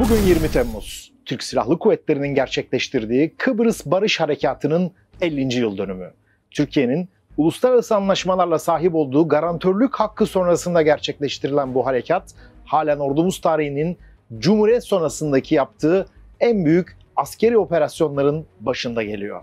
Bugün 20 Temmuz. Türk Silahlı Kuvvetleri'nin gerçekleştirdiği Kıbrıs Barış Harekatı'nın 50. yıl dönümü. Türkiye'nin uluslararası anlaşmalarla sahip olduğu garantörlük hakkı sonrasında gerçekleştirilen bu harekat, halen ordumuz tarihinin Cumhuriyet sonrasındaki yaptığı en büyük askeri operasyonların başında geliyor.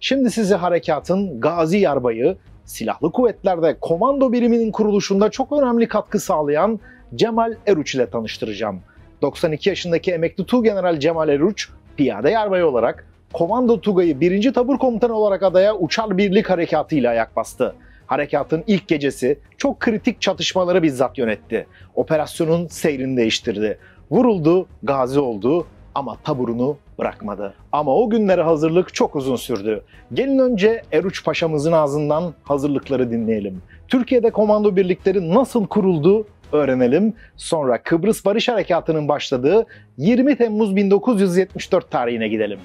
Şimdi size harekatın gazi yarbayı, silahlı kuvvetlerde komando biriminin kuruluşunda çok önemli katkı sağlayan Cemal Eruç ile tanıştıracağım. 92 yaşındaki emekli Tuğgeneral Cemal Eruç, piyade yarbayı olarak Komando Tugay'ı 1. Tabur Komutanı olarak adaya Uçar Birlik Harekatı ile ayak bastı. Harekatın ilk gecesi çok kritik çatışmaları bizzat yönetti. Operasyonun seyrini değiştirdi. Vuruldu, gazi oldu ama taburunu bırakmadı. Ama o günlere hazırlık çok uzun sürdü. Gelin önce Eruç Paşa'mızın ağzından hazırlıkları dinleyelim. Türkiye'de komando birlikleri nasıl kuruldu öğrenelim. Sonra Kıbrıs Barış Harekatı'nın başladığı 20 Temmuz 1974 tarihine gidelim.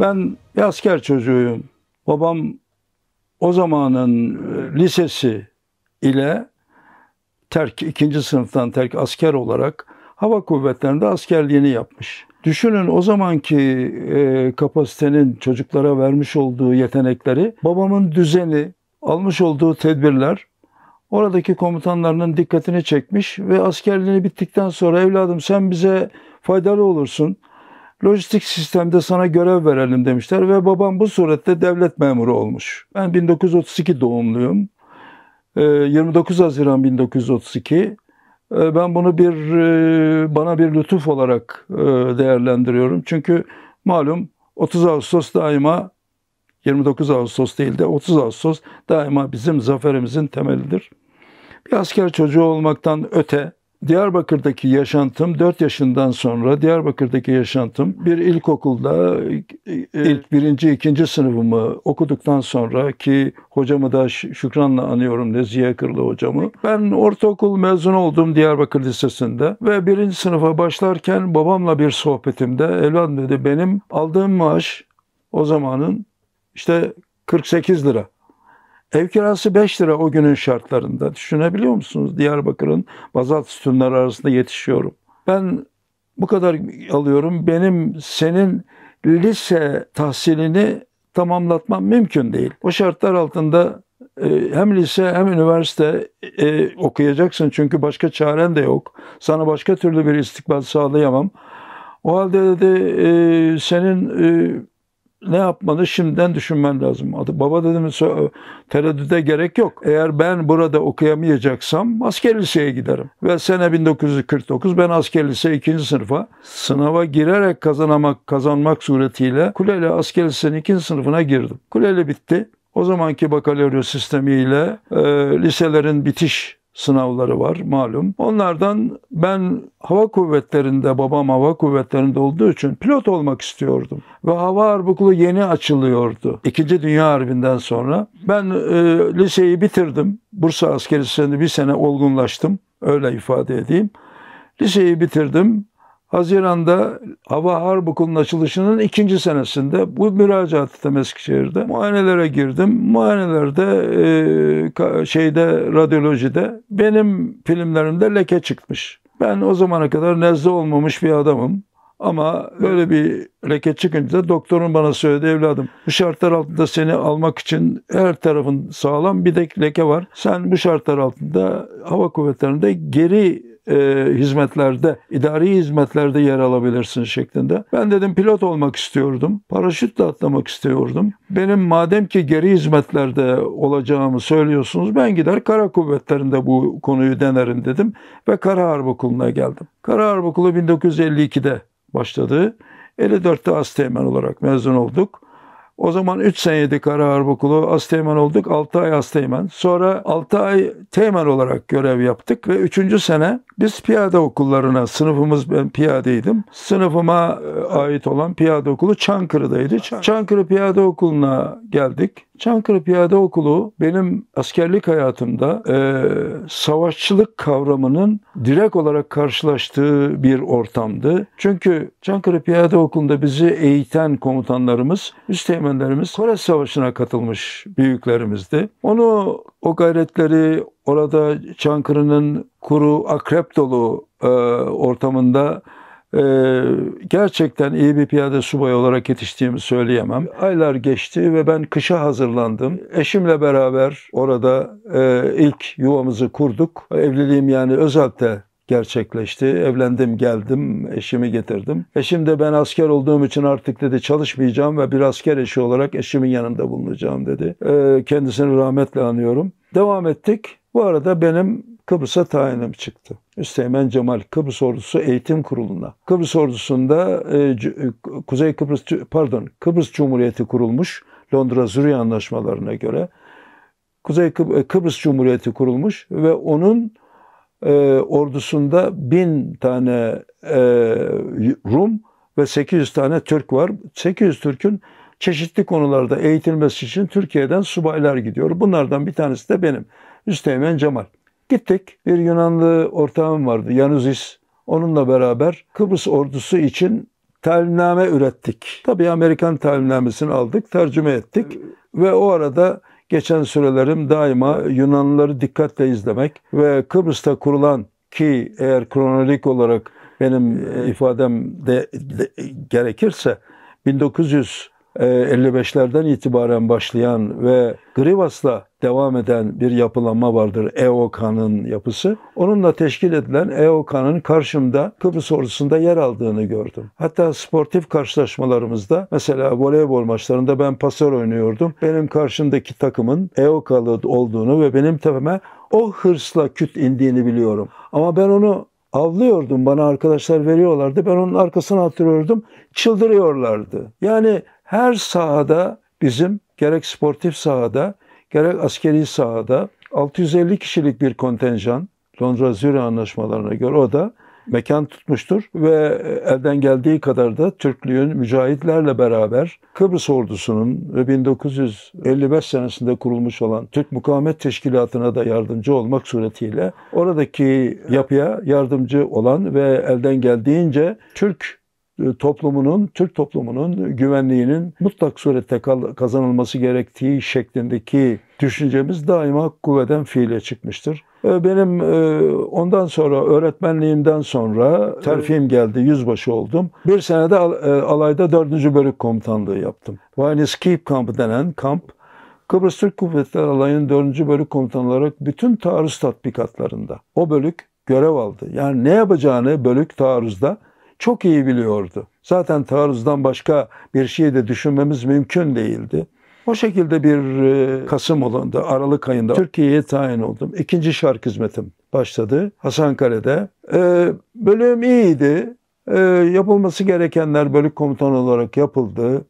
Ben bir asker çocuğuyum. Babam o zamanın e, lisesi ile terk ikinci sınıftan terk asker olarak hava kuvvetlerinde askerliğini yapmış. Düşünün o zamanki e, kapasitenin çocuklara vermiş olduğu yetenekleri, babamın düzeni, almış olduğu tedbirler oradaki komutanlarının dikkatini çekmiş ve askerliğini bittikten sonra evladım sen bize faydalı olursun. Lojistik sistemde sana görev verelim demişler ve babam bu surette devlet memuru olmuş. Ben 1932 doğumluyum. 29 ee, Haziran 1932. Ee, ben bunu bir e, bana bir lütuf olarak e, değerlendiriyorum. Çünkü malum 30 Ağustos daima 29 Ağustos değil de 30 Ağustos daima bizim zaferimizin temelidir. Bir asker çocuğu olmaktan öte Diyarbakır'daki yaşantım 4 yaşından sonra Diyarbakır'daki yaşantım bir ilkokulda ilk birinci ikinci sınıfımı okuduktan sonra ki hocamı da Şükran'la anıyorum Nezihe Kırlı hocamı. Ben ortaokul mezun oldum Diyarbakır Lisesi'nde ve birinci sınıfa başlarken babamla bir sohbetimde evladım dedi benim aldığım maaş o zamanın işte 48 lira. Ev kirası 5 lira o günün şartlarında. Düşünebiliyor musunuz? Diyarbakır'ın bazalt sütunları arasında yetişiyorum. Ben bu kadar alıyorum. Benim senin lise tahsilini tamamlatmam mümkün değil. O şartlar altında e, hem lise hem üniversite e, okuyacaksın çünkü başka çaren de yok. Sana başka türlü bir istikbal sağlayamam. O halde dedi e, senin e, ne yapmalı şimdiden düşünmen lazım. Baba dedim tereddüde gerek yok. Eğer ben burada okuyamayacaksam asker liseye giderim. Ve sene 1949 ben asker lise 2. sınıfa sınava girerek kazanamak kazanmak suretiyle Kuleli asker lisenin 2. sınıfına girdim. Kuleli bitti. O zamanki bakalorya sistemiyle e, liselerin bitiş sınavları var malum. Onlardan ben hava kuvvetlerinde, babam hava kuvvetlerinde olduğu için pilot olmak istiyordum. Ve hava harbuklu yeni açılıyordu. İkinci Dünya Harbi'nden sonra. Ben e, liseyi bitirdim. Bursa Askeri Lisesi'nde bir sene olgunlaştım. Öyle ifade edeyim. Liseyi bitirdim. Haziran'da Hava Harp Okulu'nun açılışının ikinci senesinde bu müracaat ettim Eskişehir'de. Muayenelere girdim. Muayenelerde e, şeyde radyolojide benim filmlerimde leke çıkmış. Ben o zamana kadar nezle olmamış bir adamım. Ama böyle bir leke çıkınca doktorun bana söyledi evladım bu şartlar altında seni almak için her tarafın sağlam bir de leke var. Sen bu şartlar altında hava kuvvetlerinde geri e, hizmetlerde, idari hizmetlerde yer alabilirsin şeklinde. Ben dedim pilot olmak istiyordum. Paraşütle atlamak istiyordum. Benim madem ki geri hizmetlerde olacağımı söylüyorsunuz ben gider kara kuvvetlerinde bu konuyu denerim dedim ve Kara Harp Okulu'na geldim. Kara Harp Okulu 1952'de başladı. 54'te Asteğmen olarak mezun olduk. O zaman 3 seneydi Kara Harp Okulu. Asteğmen olduk. 6 ay Asteğmen. Sonra 6 ay Teğmen olarak görev yaptık ve 3. sene biz piyade okullarına, sınıfımız ben piyadeydim. Sınıfıma e, ait olan piyade okulu Çankırı'daydı. Çankırı Piyade Okulu'na geldik. Çankırı Piyade Okulu benim askerlik hayatımda e, savaşçılık kavramının direkt olarak karşılaştığı bir ortamdı. Çünkü Çankırı Piyade Okulu'nda bizi eğiten komutanlarımız, üsteğmenlerimiz Kore Savaşı'na katılmış büyüklerimizdi. Onu o gayretleri orada Çankırı'nın kuru akrep dolu e, ortamında e, gerçekten iyi bir piyade subayı olarak yetiştiğimi söyleyemem. Aylar geçti ve ben kışa hazırlandım. Eşimle beraber orada e, ilk yuvamızı kurduk. Evliliğim yani Özalp'te gerçekleşti. Evlendim, geldim, eşimi getirdim. Eşim de ben asker olduğum için artık dedi çalışmayacağım ve bir asker eşi olarak eşimin yanında bulunacağım dedi. E, kendisini rahmetle anıyorum. Devam ettik. Bu arada benim Kıbrıs'a tayinim çıktı. Üsteğmen Cemal Kıbrıs Ordusu Eğitim Kurulu'na. Kıbrıs Ordusu'nda e, e Kuzey Kıbrıs pardon Kıbrıs Cumhuriyeti kurulmuş Londra Zürih anlaşmalarına göre. Kuzey e, Kıbrıs Cumhuriyeti kurulmuş ve onun e, ordusunda bin tane e, Rum ve 800 tane Türk var. 800 Türk'ün çeşitli konularda eğitilmesi için Türkiye'den subaylar gidiyor. Bunlardan bir tanesi de benim. Üsteğmen Cemal. Gittik. Bir Yunanlı ortağım vardı. Yanuzis. Onunla beraber Kıbrıs ordusu için talimname ürettik. Tabii Amerikan talimnamesini aldık, tercüme ettik ve o arada geçen sürelerim daima Yunanlıları dikkatle izlemek ve Kıbrıs'ta kurulan ki eğer kronolojik olarak benim ifadem de, de gerekirse 1900 55'lerden ee, itibaren başlayan ve Grivas'la devam eden bir yapılanma vardır EOK'nın yapısı. Onunla teşkil edilen EOK'nın karşımda Kıbrıs ordusunda yer aldığını gördüm. Hatta sportif karşılaşmalarımızda mesela voleybol maçlarında ben pasör oynuyordum. Benim karşımdaki takımın EOK'lı olduğunu ve benim tepeme o hırsla küt indiğini biliyorum. Ama ben onu avlıyordum. Bana arkadaşlar veriyorlardı. Ben onun arkasına atıyordum. Çıldırıyorlardı. Yani her sahada bizim gerek sportif sahada gerek askeri sahada 650 kişilik bir kontenjan Londra Zürih anlaşmalarına göre o da mekan tutmuştur ve elden geldiği kadar da Türklüğün mücahitlerle beraber Kıbrıs ordusunun ve 1955 senesinde kurulmuş olan Türk Mukavemet Teşkilatı'na da yardımcı olmak suretiyle oradaki yapıya yardımcı olan ve elden geldiğince Türk e, toplumunun, Türk toplumunun güvenliğinin mutlak surette kazanılması gerektiği şeklindeki düşüncemiz daima kuvveden fiile çıkmıştır. E, benim e, ondan sonra öğretmenliğimden sonra terfim geldi, yüzbaşı oldum. Bir senede alayda 4. bölük komutanlığı yaptım. Vaynes Keep kampı denen kamp, Kıbrıs Türk Kuvvetleri Alayı'nın 4. bölük komutanı olarak bütün taarruz tatbikatlarında o bölük görev aldı. Yani ne yapacağını bölük taarruzda çok iyi biliyordu. Zaten taarruzdan başka bir şey de düşünmemiz mümkün değildi. O şekilde bir e, Kasım olanda, Aralık ayında Türkiye'ye tayin oldum. İkinci şark hizmetim başladı Hasankale'de. Ee, bölüm iyiydi. Ee, yapılması gerekenler bölük komutanı olarak yapıldı.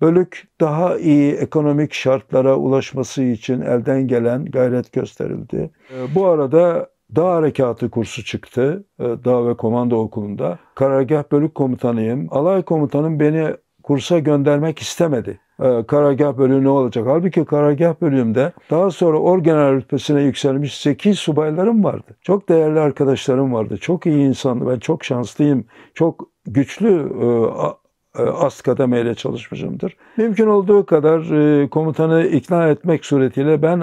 Bölük daha iyi ekonomik şartlara ulaşması için elden gelen gayret gösterildi. Bu arada Dağ Harekatı kursu çıktı. E, Dağ ve Komando Okulu'nda. Karargah Bölük Komutanıyım. Alay komutanım beni kursa göndermek istemedi. E, karargah bölüğü ne olacak? Halbuki karargah bölüğümde daha sonra orgeneral rütbesine yükselmiş 8 subaylarım vardı. Çok değerli arkadaşlarım vardı. Çok iyi insandı. Ben çok şanslıyım. Çok güçlü e, ast kademeyle çalışmışımdır. Mümkün olduğu kadar komutanı ikna etmek suretiyle ben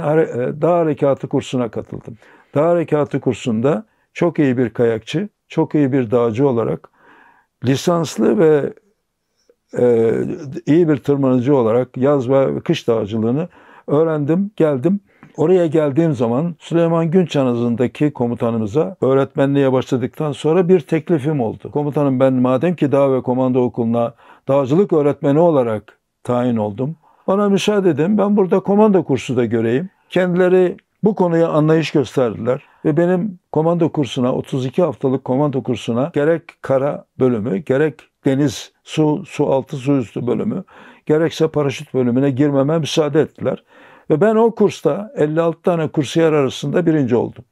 dağ harekatı kursuna katıldım. Dağ Harekatı kursunda çok iyi bir kayakçı, çok iyi bir dağcı olarak lisanslı ve e, iyi bir tırmanıcı olarak yaz ve kış dağcılığını öğrendim, geldim. Oraya geldiğim zaman Süleyman Günçanızı'ndaki komutanımıza öğretmenliğe başladıktan sonra bir teklifim oldu. Komutanım ben madem ki dağ ve komando okuluna dağcılık öğretmeni olarak tayin oldum. Bana müsaade edin ben burada komando kursu da göreyim. Kendileri bu konuya anlayış gösterdiler ve benim komando kursuna 32 haftalık komando kursuna gerek kara bölümü gerek deniz, su, su altı, su üstü bölümü gerekse paraşüt bölümüne girmeme müsaade ettiler. Ve ben o kursta 56 tane kursiyer arasında birinci oldum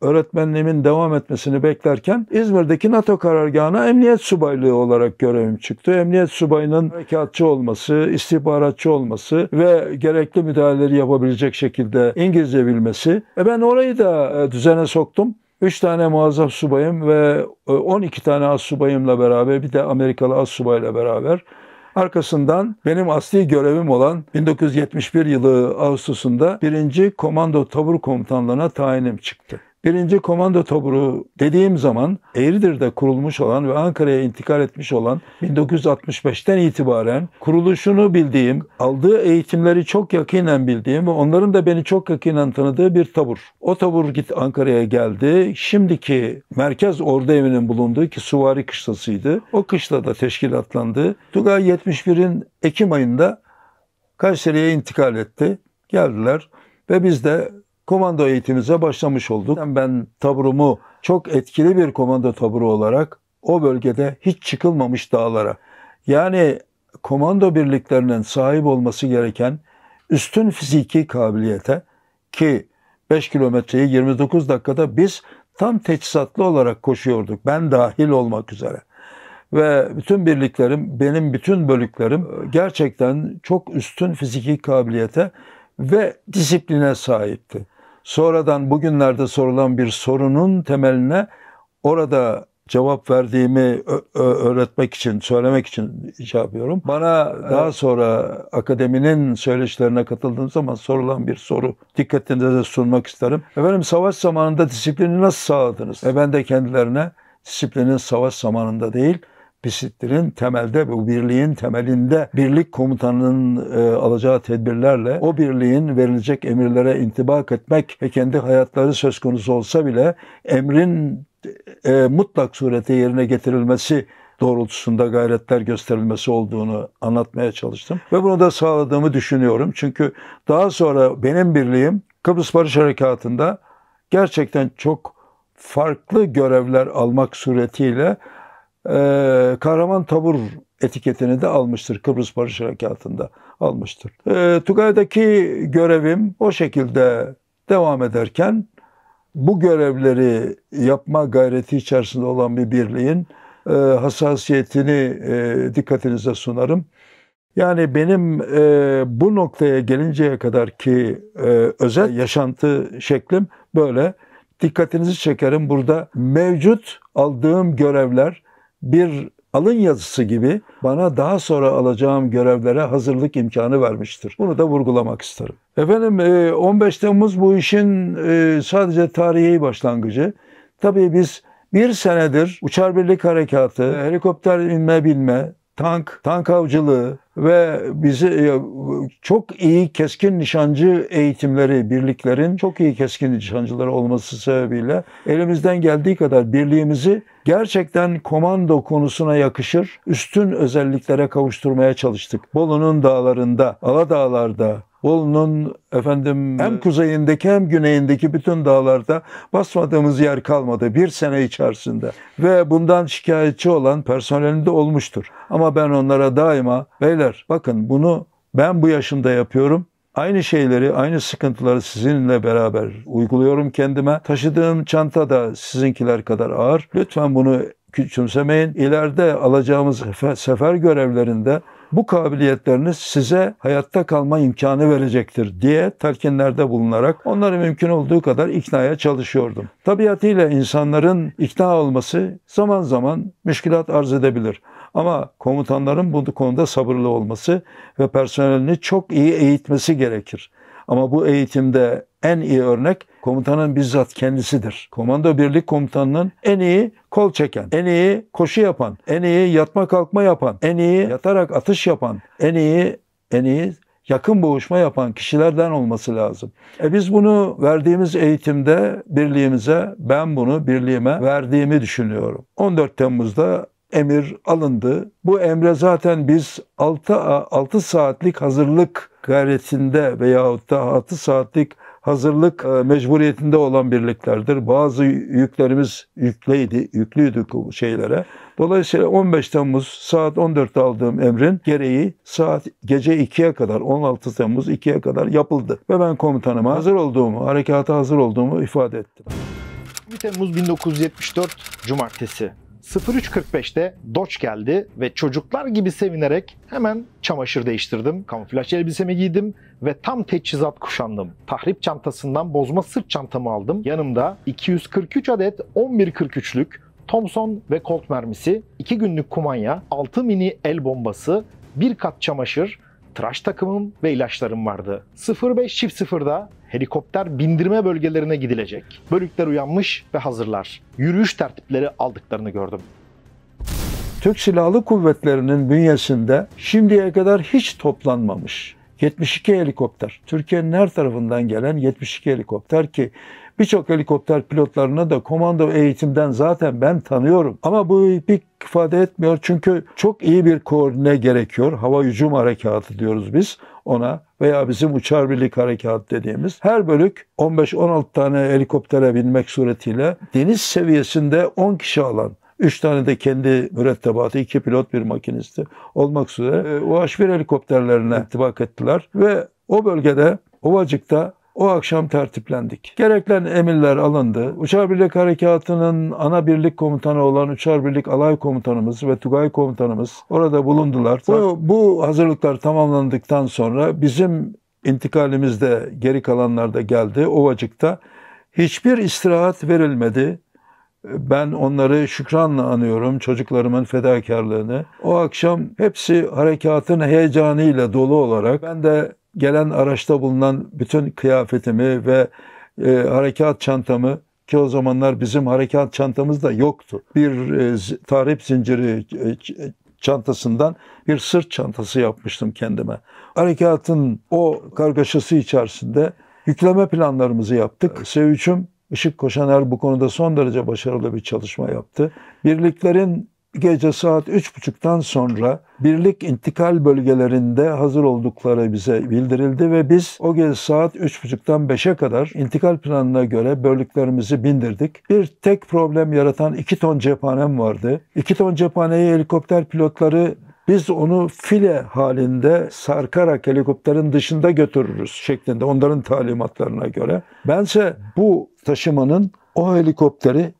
öğretmenliğimin devam etmesini beklerken İzmir'deki NATO karargahına emniyet subaylığı olarak görevim çıktı. Emniyet subayının harekatçı olması, istihbaratçı olması ve gerekli müdahaleleri yapabilecek şekilde İngilizce bilmesi. E ben orayı da e, düzene soktum. 3 tane muazzaf subayım ve 12 e, tane az subayımla beraber bir de Amerikalı az subayla beraber Arkasından benim asli görevim olan 1971 yılı Ağustos'unda 1. Komando Tabur Komutanlığı'na tayinim çıktı. Birinci komando taburu dediğim zaman Eğridir'de kurulmuş olan ve Ankara'ya intikal etmiş olan 1965'ten itibaren kuruluşunu bildiğim, aldığı eğitimleri çok yakinen bildiğim ve onların da beni çok yakinen tanıdığı bir tabur. O tabur git Ankara'ya geldi. Şimdiki Merkez Ordu Evi'nin bulunduğu ki Suvari Kışlası'ydı. O kışlada teşkilatlandı. Tugay 71'in Ekim ayında Kayseri'ye intikal etti. Geldiler ve biz de komando eğitimimize başlamış olduk. Ben taburumu çok etkili bir komando taburu olarak o bölgede hiç çıkılmamış dağlara yani komando birliklerinin sahip olması gereken üstün fiziki kabiliyete ki 5 kilometreyi 29 dakikada biz tam teçhizatlı olarak koşuyorduk. Ben dahil olmak üzere. Ve bütün birliklerim, benim bütün bölüklerim gerçekten çok üstün fiziki kabiliyete ve disipline sahipti. Sonradan bugünlerde sorulan bir sorunun temeline orada cevap verdiğimi öğretmek için, söylemek için şey yapıyorum. Bana daha sonra akademinin söyleşilerine katıldığım zaman sorulan bir soru dikkatinize sunmak isterim. Efendim savaş zamanında disiplini nasıl sağladınız? E ben de kendilerine disiplinin savaş zamanında değil, disiplinin temelde bu birliğin temelinde birlik komutanının e, alacağı tedbirlerle o birliğin verilecek emirlere intibak etmek ve kendi hayatları söz konusu olsa bile emrin e, mutlak surete yerine getirilmesi doğrultusunda gayretler gösterilmesi olduğunu anlatmaya çalıştım. Ve bunu da sağladığımı düşünüyorum. Çünkü daha sonra benim birliğim Kıbrıs Barış Harekatı'nda gerçekten çok farklı görevler almak suretiyle e, kahraman tabur etiketini de almıştır. Kıbrıs Barış Harekatı'nda almıştır. E, Tugay'daki görevim o şekilde devam ederken bu görevleri yapma gayreti içerisinde olan bir birliğin e, hassasiyetini e, dikkatinize sunarım. Yani benim e, bu noktaya gelinceye kadar ki e, özel yaşantı şeklim böyle. Dikkatinizi çekerim burada mevcut aldığım görevler bir alın yazısı gibi bana daha sonra alacağım görevlere hazırlık imkanı vermiştir. Bunu da vurgulamak isterim. Efendim 15 e, Temmuz bu işin e, sadece tarihi başlangıcı. Tabii biz bir senedir uçar birlik harekatı, helikopter inme bilme, tank, tank avcılığı ve bizi e, çok iyi keskin nişancı eğitimleri, birliklerin çok iyi keskin nişancıları olması sebebiyle elimizden geldiği kadar birliğimizi gerçekten komando konusuna yakışır üstün özelliklere kavuşturmaya çalıştık. Bolu'nun dağlarında, Aladağlar'da, Bolu'nun efendim hem kuzeyindeki hem güneyindeki bütün dağlarda basmadığımız yer kalmadı bir sene içerisinde. Ve bundan şikayetçi olan personelinde olmuştur. Ama ben onlara daima beyler bakın bunu ben bu yaşımda yapıyorum. Aynı şeyleri, aynı sıkıntıları sizinle beraber uyguluyorum kendime. Taşıdığım çanta da sizinkiler kadar ağır. Lütfen bunu küçümsemeyin. İleride alacağımız sefer görevlerinde bu kabiliyetleriniz size hayatta kalma imkanı verecektir diye telkinlerde bulunarak onları mümkün olduğu kadar iknaya çalışıyordum. Tabiatıyla insanların ikna olması zaman zaman müşkilat arz edebilir. Ama komutanların bu konuda sabırlı olması ve personelini çok iyi eğitmesi gerekir. Ama bu eğitimde en iyi örnek komutanın bizzat kendisidir. Komando birlik komutanının en iyi kol çeken, en iyi koşu yapan, en iyi yatma kalkma yapan, en iyi yatarak atış yapan, en iyi en iyi yakın boğuşma yapan kişilerden olması lazım. E biz bunu verdiğimiz eğitimde birliğimize ben bunu birliğime verdiğimi düşünüyorum. 14 Temmuz'da emir alındı. Bu emre zaten biz 6, 6 saatlik hazırlık gayretinde veyahut da 6 saatlik hazırlık e, mecburiyetinde olan birliklerdir. Bazı yüklerimiz yükleydi, yüklüydük bu şeylere. Dolayısıyla 15 Temmuz saat 14'te aldığım emrin gereği saat gece 2'ye kadar 16 Temmuz 2'ye kadar yapıldı. Ve ben komutanıma hazır olduğumu, harekata hazır olduğumu ifade ettim. 1 Temmuz 1974 Cumartesi 03.45'te Dodge geldi ve çocuklar gibi sevinerek hemen çamaşır değiştirdim. Kamuflaj elbisemi giydim ve tam teçhizat kuşandım. Tahrip çantasından bozma sırt çantamı aldım. Yanımda 243 adet 11.43'lük Thompson ve Colt mermisi, 2 günlük kumanya, 6 mini el bombası, bir kat çamaşır, tıraş takımım ve ilaçlarım vardı. 05 çift sıfırda helikopter bindirme bölgelerine gidilecek. Bölükler uyanmış ve hazırlar. Yürüyüş tertipleri aldıklarını gördüm. Türk Silahlı Kuvvetleri'nin bünyesinde şimdiye kadar hiç toplanmamış 72 helikopter. Türkiye'nin her tarafından gelen 72 helikopter ki birçok helikopter pilotlarını da komando eğitimden zaten ben tanıyorum. Ama bu bir ifade etmiyor çünkü çok iyi bir koordine gerekiyor. Hava hücum harekatı diyoruz biz ona veya bizim uçar birlik harekat dediğimiz her bölük 15-16 tane helikoptere binmek suretiyle deniz seviyesinde 10 kişi alan 3 tane de kendi mürettebatı, 2 pilot bir makinisti olmak üzere UH-1 helikopterlerine itibak ettiler ve o bölgede Ovacık'ta o akşam tertiplendik. Gereken emirler alındı. Uçar Birlik Harekatı'nın ana birlik komutanı olan Uçar Birlik Alay Komutanımız ve Tugay Komutanımız orada bulundular. Bu, bu hazırlıklar tamamlandıktan sonra bizim intikalimiz de geri kalanlarda geldi. Ovacık'ta hiçbir istirahat verilmedi. Ben onları şükranla anıyorum, çocuklarımın fedakarlığını. O akşam hepsi harekatın heyecanıyla dolu olarak ben de gelen araçta bulunan bütün kıyafetimi ve e, harekat çantamı ki o zamanlar bizim harekat çantamız da yoktu. Bir e, tarif zinciri e, çantasından bir sırt çantası yapmıştım kendime. Harekatın o kargaşası içerisinde yükleme planlarımızı yaptık. S3'üm Işık Koşaner bu konuda son derece başarılı bir çalışma yaptı. Birliklerin gece saat 3.30'dan sonra birlik intikal bölgelerinde hazır oldukları bize bildirildi ve biz o gece saat 3.30'dan 5'e kadar intikal planına göre bölüklerimizi bindirdik. Bir tek problem yaratan 2 ton cephanem vardı. 2 ton cephaneyi helikopter pilotları biz onu file halinde sarkarak helikopterin dışında götürürüz şeklinde onların talimatlarına göre. Bense bu taşımanın o helikopteri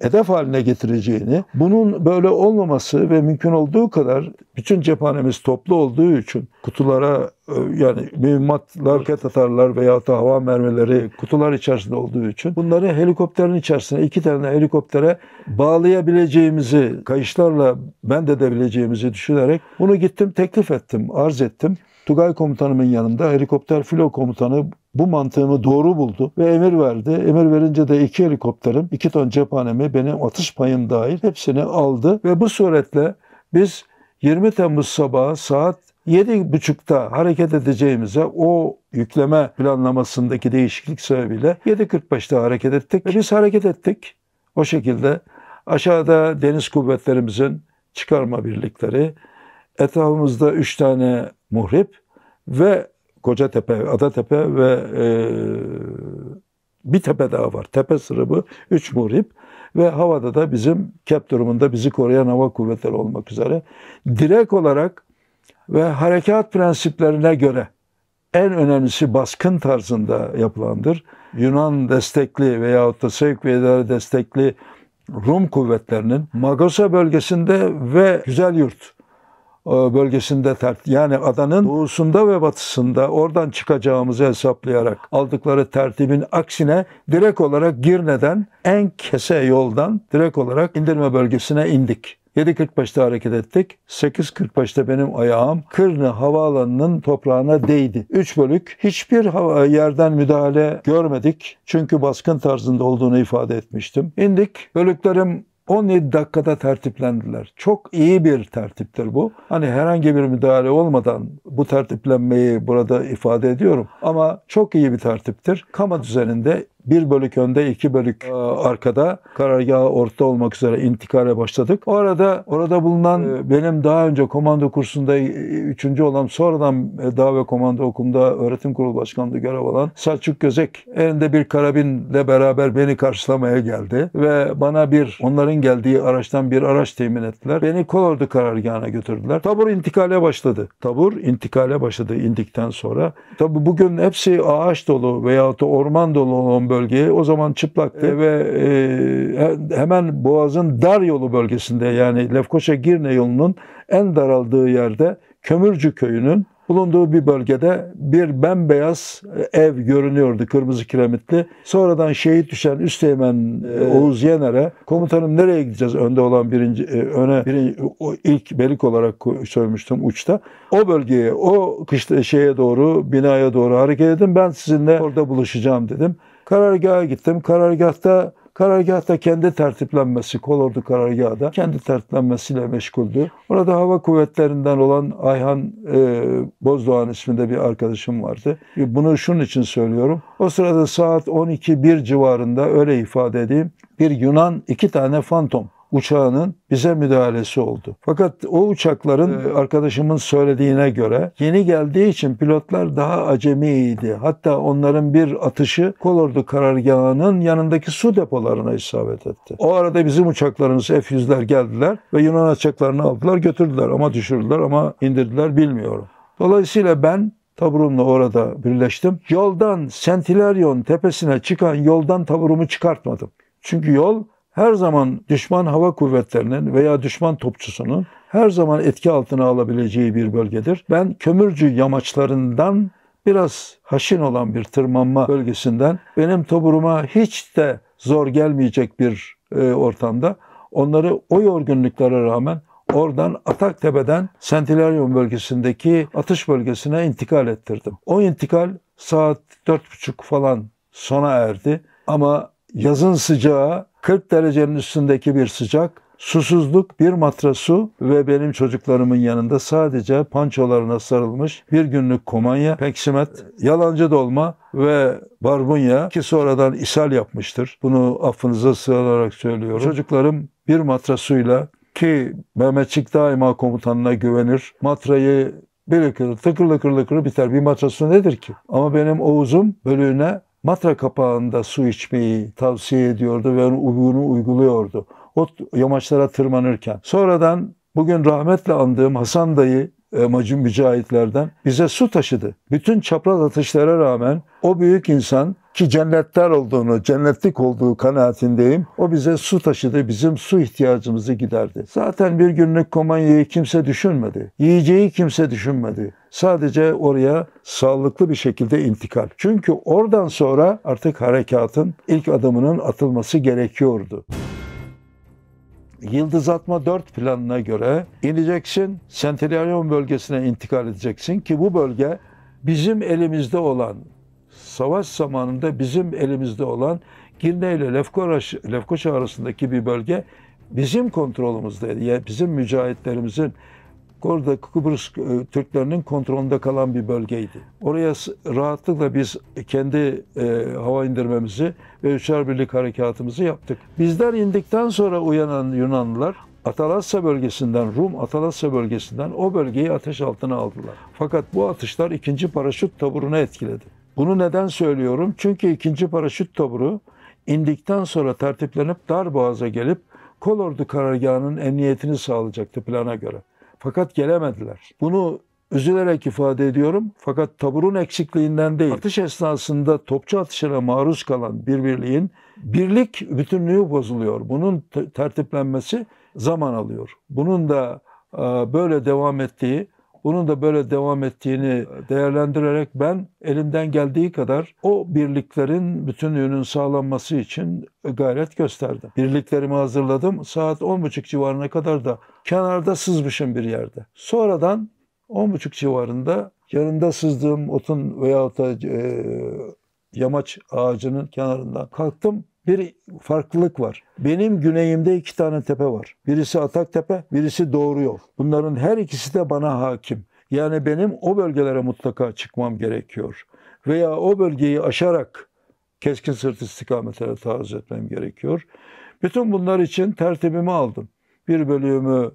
hedef haline getireceğini, bunun böyle olmaması ve mümkün olduğu kadar bütün cephanemiz toplu olduğu için kutulara e, yani mühimmatlar, roket atarlar veya da hava mermileri kutular içerisinde olduğu için bunları helikopterin içerisine iki tane helikoptere bağlayabileceğimizi, kayışlarla ben de edebileceğimizi düşünerek bunu gittim teklif ettim, arz ettim. Tugay komutanımın yanında helikopter filo komutanı bu mantığımı doğru buldu ve emir verdi. Emir verince de iki helikopterim, iki ton cephanemi, benim atış payım dahil hepsini aldı ve bu suretle biz 20 Temmuz sabahı saat 7.30'da hareket edeceğimize o yükleme planlamasındaki değişiklik sebebiyle 7.45'te hareket ettik. Ve biz hareket ettik. O şekilde aşağıda deniz kuvvetlerimizin çıkarma birlikleri, etrafımızda 3 tane muhrip ve Kocatepe, Adatepe ve e, bir tepe daha var. Tepe sırabı, üç muhrip ve havada da bizim kep durumunda bizi koruyan hava kuvvetleri olmak üzere direkt olarak ve harekat prensiplerine göre en önemlisi baskın tarzında yapılandır. Yunan destekli veyahut da sevk ve idare destekli Rum kuvvetlerinin Magosa bölgesinde ve Güzel Yurt bölgesinde tert yani adanın doğusunda ve batısında oradan çıkacağımızı hesaplayarak aldıkları tertibin aksine direkt olarak Girne'den en kese yoldan direkt olarak indirme bölgesine indik. 7.45'te hareket ettik. 8.45'te benim ayağım Kırnı Havaalanı'nın toprağına değdi. 3 bölük hiçbir hava, yerden müdahale görmedik. Çünkü baskın tarzında olduğunu ifade etmiştim. İndik. Bölüklerim 17 dakikada tertiplendiler. Çok iyi bir tertiptir bu. Hani herhangi bir müdahale olmadan bu tertiplenmeyi burada ifade ediyorum. Ama çok iyi bir tertiptir. Kama düzeninde bir bölük önde, iki bölük e, arkada karargahı orta olmak üzere intikale başladık. O arada orada bulunan e, benim daha önce komando kursunda e, üçüncü olan sonradan dağ ve komando okulunda öğretim kurulu başkanlığı görev alan Selçuk Gözek elinde bir karabinle beraber beni karşılamaya geldi ve bana bir onların geldiği araçtan bir araç temin ettiler. Beni Kolordu karargahına götürdüler. Tabur intikale başladı. Tabur intikale başladı indikten sonra. Tabi bugün hepsi ağaç dolu veyahut da orman dolu olan bölgeye o zaman çıplaktı ve e, hemen Boğaz'ın dar yolu bölgesinde yani Lefkoşa Girne yolunun en daraldığı yerde Kömürcü köyünün bulunduğu bir bölgede bir bembeyaz ev görünüyordu kırmızı kiremitli. Sonradan şehit düşen Üsteğmen e, Oğuz Yener'e komutanım nereye gideceğiz önde olan birinci e, öne birinci, o ilk belik olarak söylemiştim uçta. O bölgeye o kışta şeye doğru binaya doğru hareket edin ben sizinle orada buluşacağım dedim. Karargaha gittim. Karargahta Karargahta kendi tertiplenmesi, kolordu karargahı da kendi tertiplenmesiyle meşguldü. Orada hava kuvvetlerinden olan Ayhan e, Bozdoğan isminde bir arkadaşım vardı. Bunu şunun için söylüyorum. O sırada saat 12-1 civarında öyle ifade edeyim. Bir Yunan iki tane fantom uçağının bize müdahalesi oldu. Fakat o uçakların arkadaşımın söylediğine göre yeni geldiği için pilotlar daha acemiydi. Hatta onların bir atışı kolordu karargahının yanındaki su depolarına isabet etti. O arada bizim uçaklarımız F-100'ler geldiler ve Yunan uçaklarını aldılar götürdüler ama düşürdüler ama indirdiler bilmiyorum. Dolayısıyla ben taburumla orada birleştim. Yoldan Sentilarion tepesine çıkan yoldan taburumu çıkartmadım. Çünkü yol her zaman düşman hava kuvvetlerinin veya düşman topçusunun her zaman etki altına alabileceği bir bölgedir. Ben kömürcü yamaçlarından biraz haşin olan bir tırmanma bölgesinden benim toburuma hiç de zor gelmeyecek bir e, ortamda onları o yorgunluklara rağmen oradan Ataktepe'den Sentilarium bölgesindeki atış bölgesine intikal ettirdim. O intikal saat dört buçuk falan sona erdi ama yazın sıcağı 40 derecenin üstündeki bir sıcak, susuzluk, bir matra su ve benim çocuklarımın yanında sadece pançolarına sarılmış bir günlük komanya, peksimet, yalancı dolma ve barbunya ki sonradan ishal yapmıştır. Bunu affınıza sığınarak söylüyorum. Çocuklarım bir matra suyla ki Mehmetçik daima komutanına güvenir. Matrayı bir lıkır, tıkır lıkır lıkır biter. Bir matra su nedir ki? Ama benim Oğuz'um bölüğüne matra kapağında su içmeyi tavsiye ediyordu ve bunu uyguluyordu. O yamaçlara tırmanırken. Sonradan bugün rahmetle andığım Hasan dayı e, Macun Mücahitlerden bize su taşıdı. Bütün çapraz atışlara rağmen o büyük insan ki cennetler olduğunu, cennetlik olduğu kanaatindeyim. O bize su taşıdı, bizim su ihtiyacımızı giderdi. Zaten bir günlük komanyayı kimse düşünmedi. Yiyeceği kimse düşünmedi. Sadece oraya sağlıklı bir şekilde intikal. Çünkü oradan sonra artık harekatın ilk adımının atılması gerekiyordu. Yıldız Atma 4 planına göre ineceksin, Sentinelyon bölgesine intikal edeceksin ki bu bölge bizim elimizde olan, savaş zamanında bizim elimizde olan Girne ile Lefkoşa, Lefkoşa arasındaki bir bölge bizim kontrolümüzdeydi. Yani bizim mücahitlerimizin orada Kıbrıs e, Türklerinin kontrolünde kalan bir bölgeydi. Oraya rahatlıkla biz kendi e, hava indirmemizi ve üçer birlik harekatımızı yaptık. Bizler indikten sonra uyanan Yunanlılar Atalasya bölgesinden, Rum Atalasya bölgesinden o bölgeyi ateş altına aldılar. Fakat bu atışlar ikinci paraşüt taburunu etkiledi. Bunu neden söylüyorum? Çünkü ikinci paraşüt taburu indikten sonra tertiplenip Darboğaz'a gelip Kolordu karargahının emniyetini sağlayacaktı plana göre. Fakat gelemediler. Bunu üzülerek ifade ediyorum. Fakat taburun eksikliğinden değil. Atış esnasında topçu atışına maruz kalan bir birliğin birlik bütünlüğü bozuluyor. Bunun tertiplenmesi zaman alıyor. Bunun da böyle devam ettiği bunun da böyle devam ettiğini değerlendirerek ben elimden geldiği kadar o birliklerin bütünlüğünün sağlanması için gayret gösterdim. Birliklerimi hazırladım. Saat 10.30 civarına kadar da kenarda sızmışım bir yerde. Sonradan 10.30 civarında yanında sızdığım otun veya da e, yamaç ağacının kenarından kalktım bir farklılık var. Benim güneyimde iki tane tepe var. Birisi Atak Tepe, birisi Doğru Yol. Bunların her ikisi de bana hakim. Yani benim o bölgelere mutlaka çıkmam gerekiyor. Veya o bölgeyi aşarak keskin sırt istikametine taarruz etmem gerekiyor. Bütün bunlar için tertibimi aldım. Bir bölümü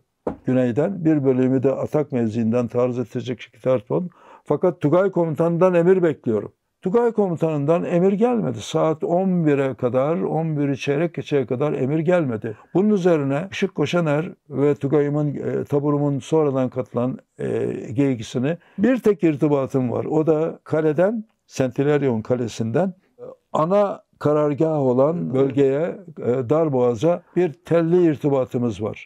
güneyden, bir bölümü de atak mevziinden taarruz edecek şekilde tertip Fakat Tugay komutanından emir bekliyorum. Tugay komutanından emir gelmedi. Saat 11'e kadar, 11'i çeyrek geçeye kadar emir gelmedi. Bunun üzerine Işık Koşaner ve Tugay'ımın, e, taburumun sonradan katılan e, G2'sini bir tek irtibatım var. O da kaleden, Sentinelyon Kalesi'nden e, ana karargah olan bölgeye, e, Darboğaz'a bir telli irtibatımız var.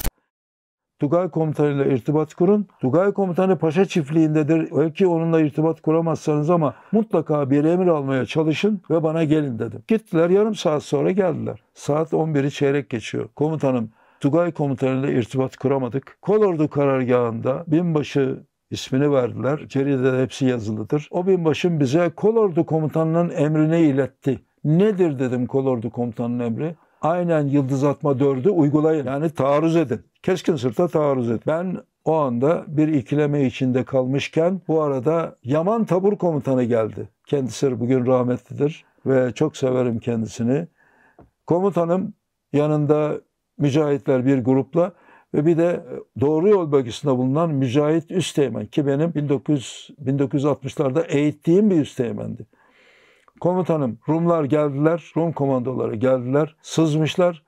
Tugay komutanıyla irtibat kurun. Tugay komutanı paşa çiftliğindedir. Belki onunla irtibat kuramazsanız ama mutlaka bir emir almaya çalışın ve bana gelin dedim. Gittiler yarım saat sonra geldiler. Saat 11'i çeyrek geçiyor. Komutanım Tugay komutanıyla irtibat kuramadık. Kolordu karargahında binbaşı ismini verdiler. Ceridede hepsi yazılıdır. O binbaşım bize kolordu komutanının emrini iletti. Nedir dedim kolordu komutanının emri? Aynen yıldız atma 4'ü uygulayın. Yani taarruz edin. Keskin sırta taarruz edin. Ben o anda bir ikileme içinde kalmışken bu arada Yaman Tabur Komutanı geldi. Kendisi bugün rahmetlidir ve çok severim kendisini. Komutanım yanında mücahitler bir grupla ve bir de Doğru Yol bölgesinde bulunan Mücahit Üsteğmen ki benim 1900, 1960'larda eğittiğim bir üsteğmendi. Komutanım Rumlar geldiler, Rum komandoları geldiler, sızmışlar.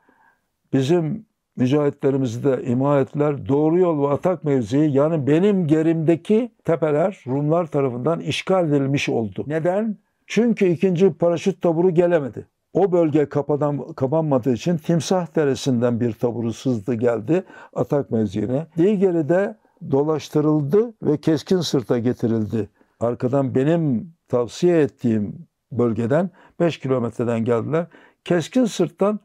Bizim mücahitlerimizi de imha ettiler. Doğru yol ve atak mevzii yani benim gerimdeki tepeler Rumlar tarafından işgal edilmiş oldu. Neden? Çünkü ikinci paraşüt taburu gelemedi. O bölge kapadan, kapanmadığı için Timsah Deresi'nden bir taburu sızdı geldi atak mevziine. Diğeri de dolaştırıldı ve keskin sırta getirildi. Arkadan benim tavsiye ettiğim bölgeden 5 kilometreden geldiler. Keskin sırttan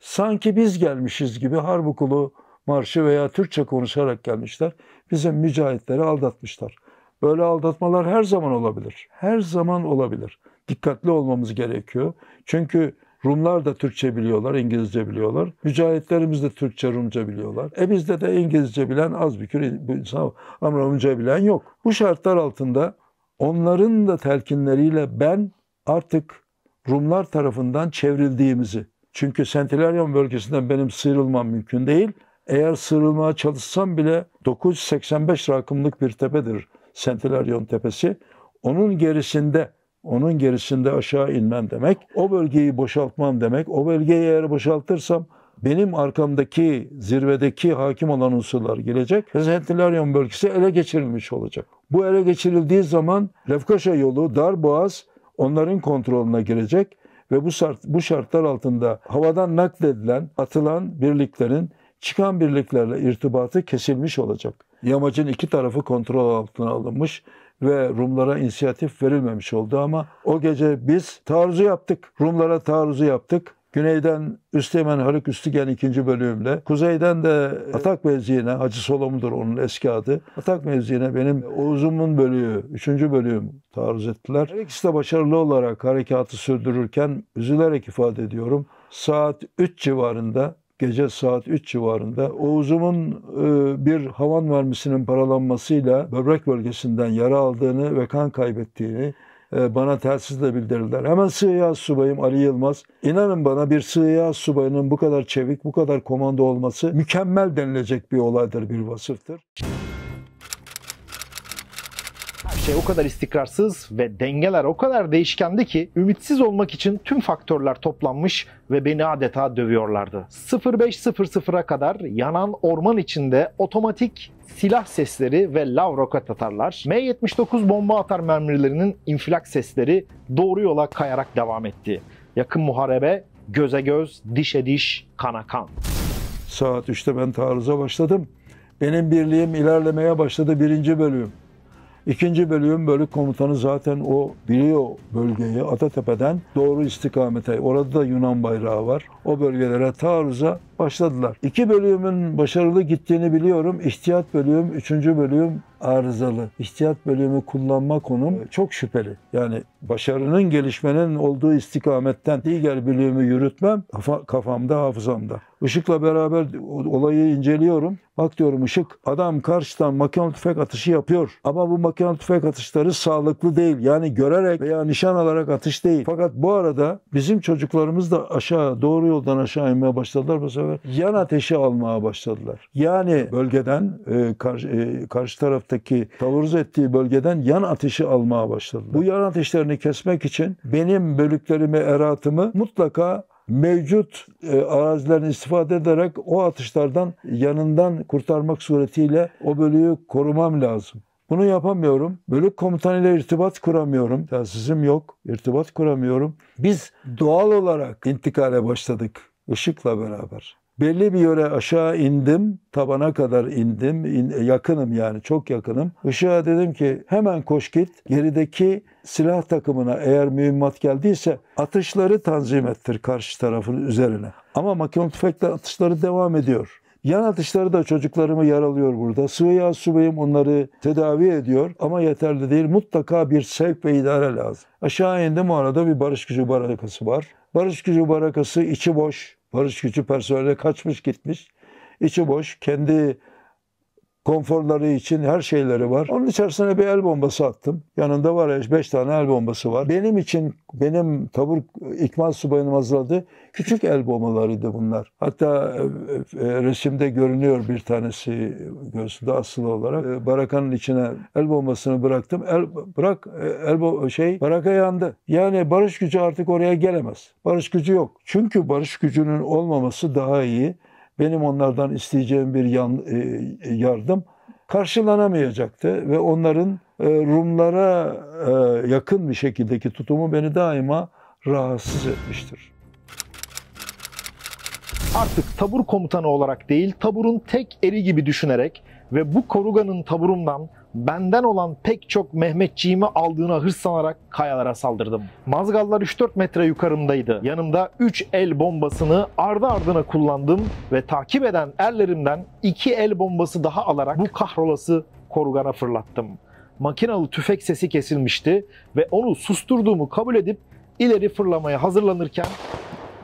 sanki biz gelmişiz gibi Harbukulu Marşı veya Türkçe konuşarak gelmişler. Bizim mücahitleri aldatmışlar. Böyle aldatmalar her zaman olabilir. Her zaman olabilir. Dikkatli olmamız gerekiyor. Çünkü Rumlar da Türkçe biliyorlar, İngilizce biliyorlar. Mücahitlerimiz de Türkçe, Rumca biliyorlar. E bizde de İngilizce bilen az bir insan ama Rumca bilen yok. Bu şartlar altında onların da telkinleriyle ben artık Rumlar tarafından çevrildiğimizi, çünkü Sentilaryon bölgesinden benim sıyrılmam mümkün değil. Eğer sıyrılmaya çalışsam bile 985 rakımlık bir tepedir Sentilaryon tepesi. Onun gerisinde onun gerisinde aşağı inmem demek. O bölgeyi boşaltmam demek. O bölgeyi eğer boşaltırsam benim arkamdaki zirvedeki hakim olan unsurlar gelecek ve Sentilaryon bölgesi ele geçirilmiş olacak. Bu ele geçirildiği zaman Lefkoşa yolu, Darboğaz onların kontrolüne girecek ve bu şart, bu şartlar altında havadan nakledilen, atılan birliklerin çıkan birliklerle irtibatı kesilmiş olacak. Yamacın iki tarafı kontrol altına alınmış ve Rumlara inisiyatif verilmemiş oldu ama o gece biz taarruzu yaptık. Rumlara taarruzu yaptık. Güneyden Üsteğmen Haluk Üstügen ikinci bölümle, kuzeyden de Atak mevziine, Hacı Solom'dur onun eski adı. Atak mevziine benim Oğuz'umun bölüğü, üçüncü bölüğüm taarruz ettiler. Her ikisi de başarılı olarak harekatı sürdürürken üzülerek ifade ediyorum. Saat 3 civarında gece saat 3 civarında Oğuz'umun e, bir havan mermisinin paralanmasıyla böbrek bölgesinden yara aldığını ve kan kaybettiğini bana telsizle bildirdiler. Hemen sığ subayım Ali Yılmaz. İnanın bana bir sığ subayının bu kadar çevik, bu kadar komando olması mükemmel denilecek bir olaydır, bir vasıftır. Şey o kadar istikrarsız ve dengeler o kadar değişkendi ki ümitsiz olmak için tüm faktörler toplanmış ve beni adeta dövüyorlardı. 05.00'a kadar yanan orman içinde otomatik silah sesleri ve lav roket atarlar. M79 bomba atar mermilerinin infilak sesleri doğru yola kayarak devam etti. Yakın muharebe göze göz, dişe diş, kana kan. Saat 3'te ben taarruza başladım. Benim birliğim ilerlemeye başladı birinci bölüm. İkinci bölüm bölük komutanı zaten o biliyor bölgeyi Atatepe'den doğru istikamete. Orada da Yunan bayrağı var. O bölgelere taarruza başladılar. İki bölümün başarılı gittiğini biliyorum. İhtiyat bölüm, üçüncü bölüm arızalı. İhtiyat bölümü kullanma konum çok şüpheli. Yani başarının gelişmenin olduğu istikametten diğer bölümü yürütmem kafamda, hafızamda. Işıkla beraber olayı inceliyorum. Bak diyorum Işık adam karşıdan makinalı tüfek atışı yapıyor. Ama bu makinalı tüfek atışları sağlıklı değil. Yani görerek veya nişan alarak atış değil. Fakat bu arada bizim çocuklarımız da aşağı doğru yoldan aşağı inmeye başladılar bu sefer. Yan ateşi almaya başladılar. Yani bölgeden e, karşı, e, karşı taraftaki taarruz ettiği bölgeden yan ateşi almaya başladılar. Bu yan ateşlerini kesmek için benim bölüklerimi, eratımı mutlaka mevcut e, arazilerini istifade ederek o atışlardan yanından kurtarmak suretiyle o bölüğü korumam lazım. Bunu yapamıyorum. Bölük komutanıyla irtibat kuramıyorum. Telsizim yok. irtibat kuramıyorum. Biz doğal olarak intikale başladık. Işıkla beraber. Belli bir yöre aşağı indim, tabana kadar indim, in- yakınım yani çok yakınım. Işığa dedim ki hemen koş git, gerideki silah takımına eğer mühimmat geldiyse atışları tanzim ettir karşı tarafın üzerine. Ama makinalı tüfekle atışları devam ediyor. Yan atışları da çocuklarımı yaralıyor burada. Sıvı yağ subayım onları tedavi ediyor ama yeterli değil. Mutlaka bir sevk ve idare lazım. Aşağı indim o arada bir barış gücü barakası var. Barış gücü barakası içi boş. Barış gücü personeli kaçmış gitmiş. İçi boş. Kendi konforları için her şeyleri var. Onun içerisine bir el bombası attım. Yanında var ya 5 tane el bombası var. Benim için benim tabur ikmal subayının hazırladığı küçük el bombalarıydı bunlar. Hatta e, e, resimde görünüyor bir tanesi göğsünde asılı olarak. E, barakanın içine el bombasını bıraktım. El bırak e, el şey baraka yandı. Yani barış gücü artık oraya gelemez. Barış gücü yok. Çünkü barış gücünün olmaması daha iyi benim onlardan isteyeceğim bir yan, e, yardım karşılanamayacaktı ve onların e, Rumlara e, yakın bir şekildeki tutumu beni daima rahatsız etmiştir. Artık tabur komutanı olarak değil, taburun tek eri gibi düşünerek ve bu koruganın taburumdan benden olan pek çok Mehmetçiğimi aldığına hırslanarak kayalara saldırdım. Mazgallar 3-4 metre yukarımdaydı. Yanımda 3 el bombasını ardı ardına kullandım ve takip eden erlerimden 2 el bombası daha alarak bu kahrolası korugana fırlattım. Makinalı tüfek sesi kesilmişti ve onu susturduğumu kabul edip ileri fırlamaya hazırlanırken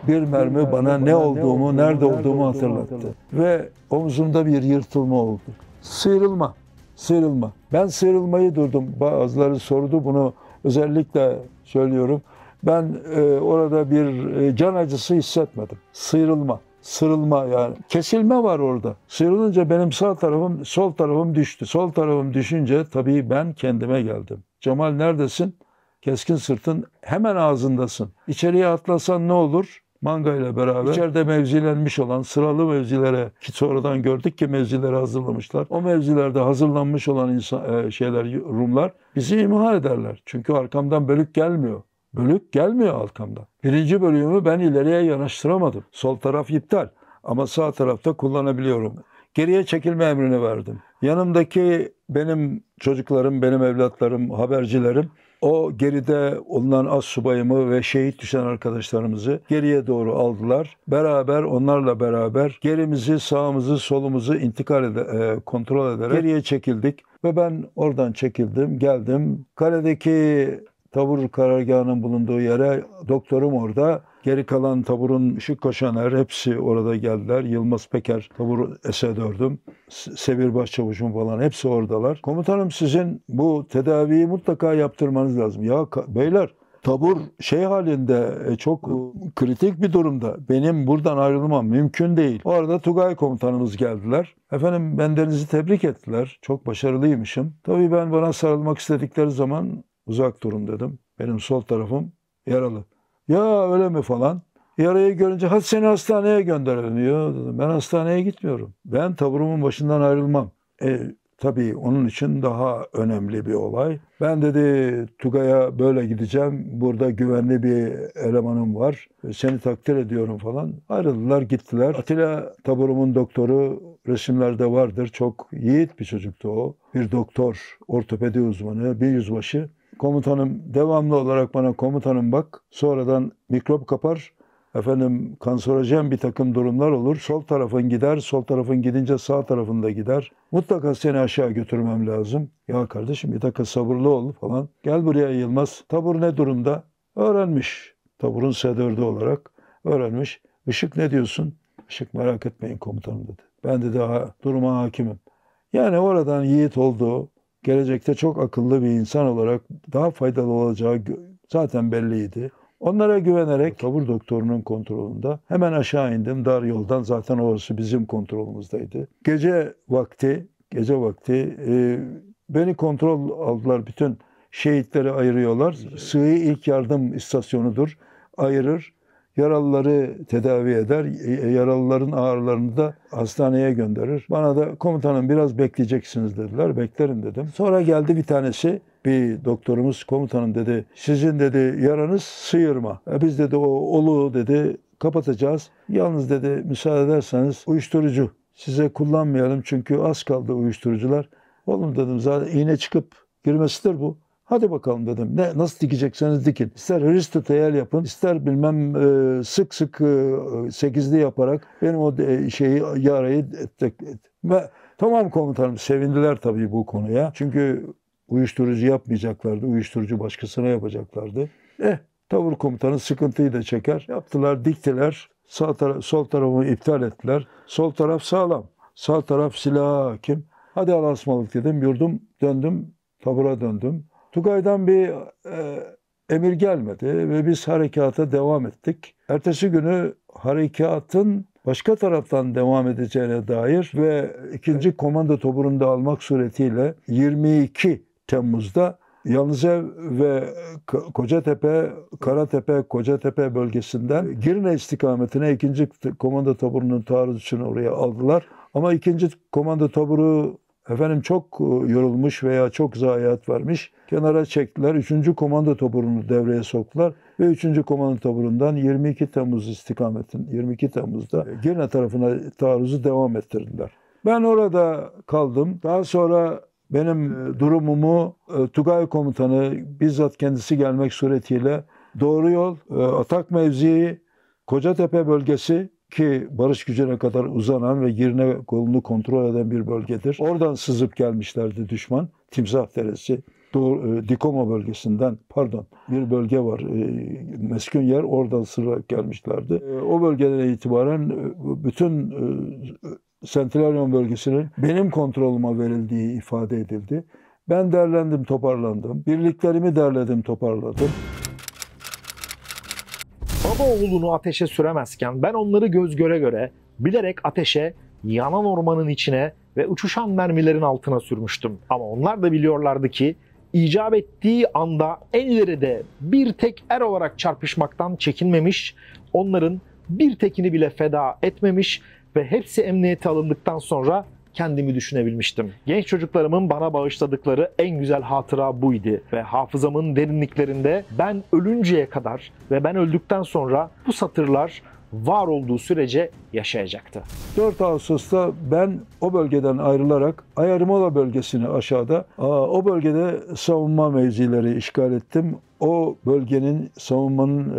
Bir mermi bana ne olduğumu, nerede olduğumu hatırlattı. Ve omzumda bir yırtılma oldu. Sıyrılma, sıyrılma. Ben sıyrılmayı durdum. Bazıları sordu bunu özellikle söylüyorum. Ben e, orada bir e, can acısı hissetmedim. Sıyrılma, sırılma yani. Kesilme var orada. Sıyrılınca benim sağ tarafım, sol tarafım düştü. Sol tarafım düşünce tabii ben kendime geldim. Cemal neredesin? Keskin sırtın hemen ağzındasın. İçeriye atlasan ne olur? Manga ile beraber içeride mevzilenmiş olan sıralı mevzilere ki sonradan gördük ki mevzileri hazırlamışlar. O mevzilerde hazırlanmış olan insan, e, şeyler Rumlar bizi imha ederler. Çünkü arkamdan bölük gelmiyor. Bölük gelmiyor arkamdan. Birinci bölümü ben ileriye yanaştıramadım. Sol taraf iptal ama sağ tarafta kullanabiliyorum. Geriye çekilme emrini verdim. Yanımdaki benim çocuklarım, benim evlatlarım, habercilerim o geride olunan as subayımı ve şehit düşen arkadaşlarımızı geriye doğru aldılar. Beraber onlarla beraber gerimizi, sağımızı, solumuzu intikal ede, e, kontrol ederek geriye çekildik. Ve ben oradan çekildim, geldim. Kaledeki tabur karargahının bulunduğu yere doktorum orada. Geri kalan taburun ışık koşaner hepsi orada geldiler. Yılmaz Peker tabur S4'üm. Sevir Başçavuş'um falan hepsi oradalar. Komutanım sizin bu tedaviyi mutlaka yaptırmanız lazım. Ya beyler tabur şey halinde e, çok kritik bir durumda. Benim buradan ayrılmam mümkün değil. O arada Tugay komutanımız geldiler. Efendim bendenizi tebrik ettiler. Çok başarılıymışım. Tabii ben bana sarılmak istedikleri zaman uzak durun dedim. Benim sol tarafım yaralı. Ya öyle mi falan. Yarayı görünce hadi seni hastaneye gönderelim diyor. Dedim, ben hastaneye gitmiyorum. Ben taburumun başından ayrılmam. E, tabii onun için daha önemli bir olay. Ben dedi Tugay'a böyle gideceğim. Burada güvenli bir elemanım var. Seni takdir ediyorum falan. Ayrıldılar gittiler. Atilla taburumun doktoru resimlerde vardır. Çok yiğit bir çocuktu o. Bir doktor, ortopedi uzmanı, bir yüzbaşı. Komutanım devamlı olarak bana komutanım bak sonradan mikrop kapar efendim kanserojen bir takım durumlar olur. Sol tarafın gider, sol tarafın gidince sağ tarafında gider. Mutlaka seni aşağı götürmem lazım. Ya kardeşim bir dakika sabırlı ol falan. Gel buraya Yılmaz. Tabur ne durumda? Öğrenmiş. Taburun S4'ü olarak öğrenmiş. Işık ne diyorsun? Işık merak etmeyin komutanım dedi. Ben de daha duruma hakimim. Yani oradan yiğit olduğu, gelecekte çok akıllı bir insan olarak daha faydalı olacağı zaten belliydi. Onlara güvenerek tabur doktorunun kontrolünde hemen aşağı indim. Dar yoldan zaten orası bizim kontrolümüzdeydi. Gece vakti, gece vakti e, beni kontrol aldılar. Bütün şehitleri ayırıyorlar. Sıhhi ilk yardım istasyonudur. Ayırır. Yaralıları tedavi eder. Yaralıların ağrılarını da hastaneye gönderir. Bana da komutanım biraz bekleyeceksiniz dediler. Beklerim dedim. Sonra geldi bir tanesi bir doktorumuz komutanım dedi sizin dedi yaranız sıyırma. E biz dedi o olu dedi kapatacağız. Yalnız dedi müsaade ederseniz uyuşturucu size kullanmayalım çünkü az kaldı uyuşturucular. Oğlum dedim zaten iğne çıkıp girmesidir bu. Hadi bakalım dedim. Ne nasıl dikecekseniz dikin. İster hristotel yapın, ister bilmem e, sık sık e, sekizli yaparak benim o de, şeyi yarayı tek, ve tamam komutanım sevindiler tabii bu konuya. Çünkü uyuşturucu yapmayacaklardı. Uyuşturucu başkasına yapacaklardı. Eh tavır komutanı sıkıntıyı da çeker. Yaptılar, diktiler. Sağ taraf, sol tarafı iptal ettiler. Sol taraf sağlam. Sağ taraf silah hakim. Hadi Allah'a ısmarladık dedim. Yurdum döndüm. Tabura döndüm. Tugay'dan bir e, emir gelmedi ve biz harekata devam ettik. Ertesi günü harekatın başka taraftan devam edeceğine dair ve ikinci komando toburunda almak suretiyle 22 Temmuz'da Yalnızca ve Kocatepe, Karatepe, Kocatepe bölgesinden Girne istikametine ikinci komando taburunun taarruz için oraya aldılar. Ama ikinci komando taburu efendim çok e, yorulmuş veya çok zayiat vermiş. Kenara çektiler. Üçüncü komando taburunu devreye soktular ve üçüncü komando taburundan 22 Temmuz istikametin 22 Temmuz'da Girne tarafına taarruzu devam ettirdiler. Ben orada kaldım. Daha sonra benim e, durumumu e, Tugay komutanı bizzat kendisi gelmek suretiyle doğru yol, atak mevzii, Kocatepe bölgesi ki barış gücüne kadar uzanan ve Girne kolunu kontrol eden bir bölgedir. Oradan sızıp gelmişlerdi düşman. Timsah Deresi. Doğu, e, Dikoma bölgesinden pardon bir bölge var e, meskun yer oradan sırarak gelmişlerdi. E, o bölgeden itibaren e, bütün e, Sentinelyon bölgesinin benim kontrolüme verildiği ifade edildi. Ben derlendim, toparlandım. Birliklerimi derledim, toparladım baba oğlunu ateşe süremezken ben onları göz göre göre bilerek ateşe, yanan ormanın içine ve uçuşan mermilerin altına sürmüştüm. Ama onlar da biliyorlardı ki icap ettiği anda en ileride bir tek er olarak çarpışmaktan çekinmemiş, onların bir tekini bile feda etmemiş ve hepsi emniyete alındıktan sonra kendimi düşünebilmiştim. Genç çocuklarımın bana bağışladıkları en güzel hatıra buydu ve hafızamın derinliklerinde ben ölünceye kadar ve ben öldükten sonra bu satırlar var olduğu sürece yaşayacaktı. 4 Ağustos'ta ben o bölgeden ayrılarak Ayarmola bölgesini aşağıda o bölgede savunma mevzileri işgal ettim. O bölgenin savunmanın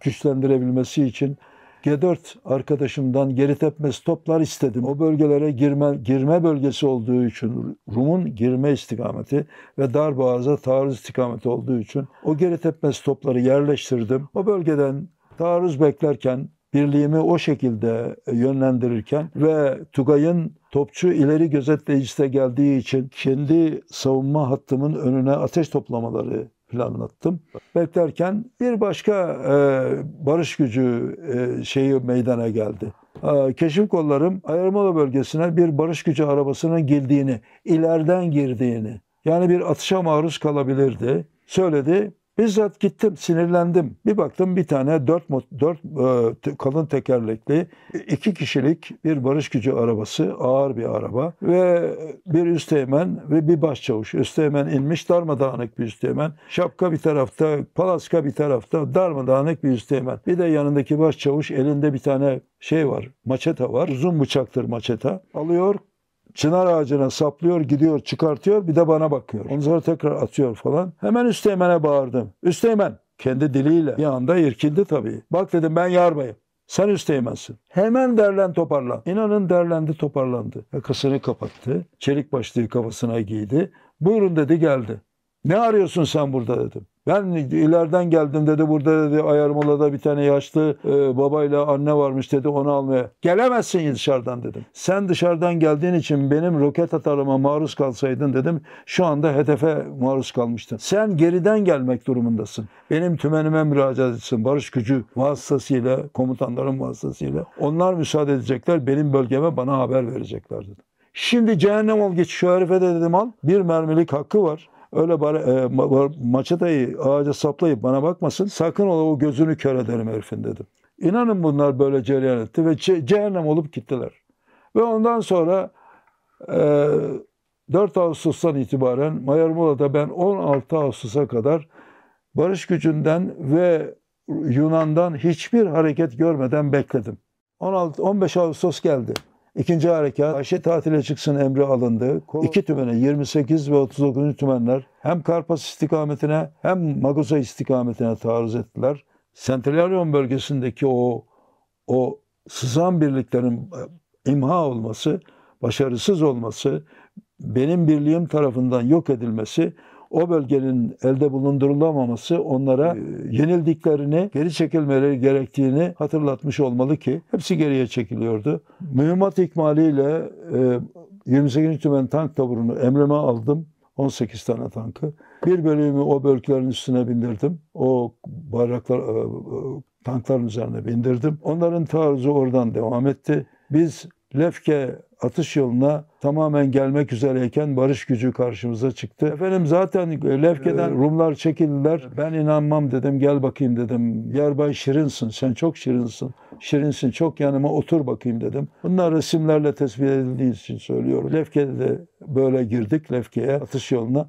güçlendirebilmesi için G4 arkadaşımdan geri tepmesi toplar istedim. O bölgelere girme, girme bölgesi olduğu için Rum'un girme istikameti ve Darboğaz'a taarruz istikameti olduğu için o geri tepmesi topları yerleştirdim. O bölgeden taarruz beklerken birliğimi o şekilde yönlendirirken ve Tugay'ın topçu ileri gözetleyicisi geldiği için kendi savunma hattımın önüne ateş toplamaları planlattım. Beklerken bir başka e, barış gücü e, şeyi meydana geldi. E, keşif kollarım Ayarmola bölgesine bir barış gücü arabasının girdiğini, ileriden girdiğini, yani bir atışa maruz kalabilirdi söyledi. Bizzat gittim, sinirlendim. Bir baktım bir tane dört, dört e, kalın tekerlekli, iki kişilik bir barış gücü arabası, ağır bir araba ve bir üsteğmen ve bir başçavuş. Üsteğmen inmiş, darmadağınık bir üsteğmen. Şapka bir tarafta, palaska bir tarafta, darmadağınık bir üsteğmen. Bir de yanındaki başçavuş elinde bir tane şey var, maçeta var. Uzun bıçaktır maçeta. Alıyor, çınar ağacına saplıyor, gidiyor, çıkartıyor, bir de bana bakıyor. Ondan sonra tekrar atıyor falan. Hemen Üsteğmen'e bağırdım. Üsteğmen, kendi diliyle bir anda irkildi tabii. Bak dedim ben yarbayım. Sen üsteğmensin. Hemen derlen toparlan. İnanın derlendi toparlandı. Yakasını kapattı. Çelik başlığı kafasına giydi. Buyurun dedi geldi. Ne arıyorsun sen burada dedim. Ben ileriden geldim dedi burada dedi Ayarmola'da bir tane yaşlı e, babayla anne varmış dedi onu almaya. Gelemezsin dışarıdan dedim. Sen dışarıdan geldiğin için benim roket atarıma maruz kalsaydın dedim şu anda hedefe maruz kalmıştın. Sen geriden gelmek durumundasın. Benim tümenime müracaat etsin barış gücü vasıtasıyla komutanların vasıtasıyla. Onlar müsaade edecekler benim bölgeme bana haber verecekler dedim. Şimdi cehennem ol geç şu herife de dedim al. Bir mermilik hakkı var. Öyle bari, e, ma, maçetayı ağaca saplayıp bana bakmasın. Sakın ola o gözünü kör ederim herifin dedim. İnanın bunlar böyle cereyan etti ve ce- cehennem olup gittiler. Ve ondan sonra e, 4 Ağustos'tan itibaren Mayarmola'da ben 16 Ağustos'a kadar barış gücünden ve Yunan'dan hiçbir hareket görmeden bekledim. 16 15 Ağustos geldi. İkinci harekat Ayşe tatile çıksın emri alındı. İki tümene 28 ve 39. tümenler hem Karpas istikametine hem Magusa istikametine taarruz ettiler. Sentralyon bölgesindeki o o sızan birliklerin e, imha olması, başarısız olması, benim birliğim tarafından yok edilmesi o bölgenin elde bulundurulamaması onlara e, yenildiklerini, geri çekilmeleri gerektiğini hatırlatmış olmalı ki hepsi geriye çekiliyordu. Mühimmat ikmaliyle 28. Tümen tank taburunu emrime aldım. 18 tane tankı. Bir bölümü o bölgelerin üstüne bindirdim. O bayraklar, e, e, tankların üzerine bindirdim. Onların taarruzu oradan devam etti. Biz Lefke atış yoluna tamamen gelmek üzereyken barış gücü karşımıza çıktı. Efendim zaten Lefke'den Rumlar çekildiler. Ben inanmam dedim gel bakayım dedim. Yerbay şirinsin sen çok şirinsin. Şirinsin çok yanıma otur bakayım dedim. Bunlar resimlerle tespit edildiği için söylüyorum. Lefke'de de böyle girdik Lefke'ye atış yoluna.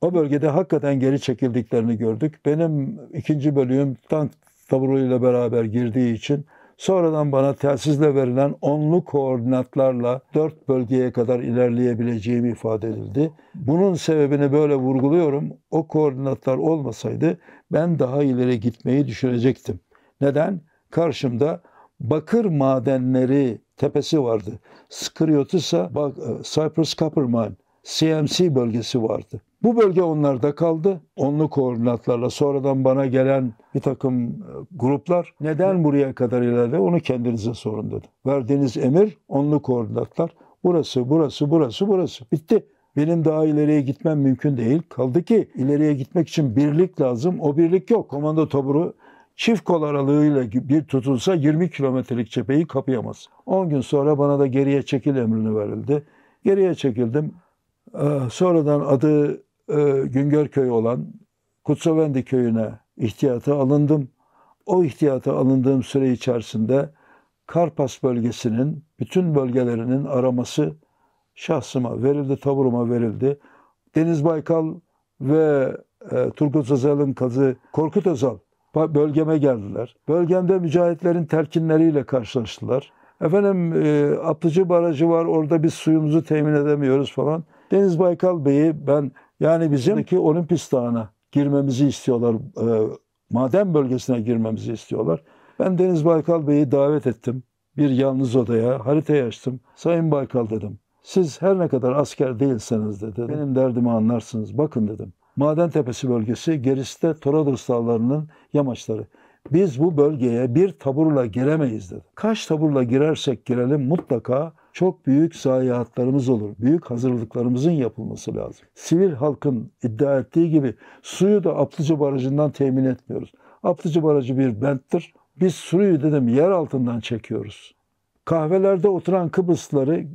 O bölgede hakikaten geri çekildiklerini gördük. Benim ikinci bölüğüm tank taburuyla beraber girdiği için Sonradan bana telsizle verilen onlu koordinatlarla dört bölgeye kadar ilerleyebileceğim ifade edildi. Bunun sebebini böyle vurguluyorum. O koordinatlar olmasaydı ben daha ileri gitmeyi düşünecektim. Neden? Karşımda bakır madenleri tepesi vardı. Skriotis'a e, Cyprus Copper Mine, CMC bölgesi vardı. Bu bölge onlarda kaldı. Onlu koordinatlarla sonradan bana gelen bir takım e, gruplar neden buraya kadar ilerledi onu kendinize sorun dedi. Verdiğiniz emir onlu koordinatlar. Burası, burası, burası, burası. Bitti. Benim daha ileriye gitmem mümkün değil. Kaldı ki ileriye gitmek için birlik lazım. O birlik yok. Komando taburu çift kol aralığıyla bir tutulsa 20 kilometrelik cepheyi kapayamaz. 10 gün sonra bana da geriye çekil emrini verildi. Geriye çekildim. Ee, sonradan adı e, Güngörköy olan Kutsovendi köyüne ihtiyata alındım. O ihtiyata alındığım süre içerisinde Karpas bölgesinin bütün bölgelerinin araması şahsıma verildi, taburuma verildi. Deniz Baykal ve e, Turgut Özal'ın kazı Korkut Özal bölgeme geldiler. Bölgemde mücahitlerin telkinleriyle karşılaştılar. Efendim e, Atlıcı Barajı var orada biz suyumuzu temin edemiyoruz falan. Deniz Baykal Bey'i ben yani bizimki Olimpis Dağı'na girmemizi istiyorlar. E, maden bölgesine girmemizi istiyorlar. Ben Deniz Baykal Bey'i davet ettim. Bir yalnız odaya haritayı açtım. Sayın Baykal dedim. Siz her ne kadar asker değilseniz dedi. Benim derdimi anlarsınız. Bakın dedim. Maden Tepesi bölgesi, gerisi de Torados dağlarının yamaçları. Biz bu bölgeye bir taburla giremeyiz dedi. Kaç taburla girersek girelim mutlaka çok büyük zayiatlarımız olur. Büyük hazırlıklarımızın yapılması lazım. Sivil halkın iddia ettiği gibi suyu da Aplıcı Barajı'ndan temin etmiyoruz. Aplıcı Barajı bir benttir. Biz suyu dedim yer altından çekiyoruz. Kahvelerde oturan Kıbrıslıları